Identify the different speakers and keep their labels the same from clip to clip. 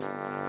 Speaker 1: you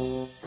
Speaker 1: Thank you.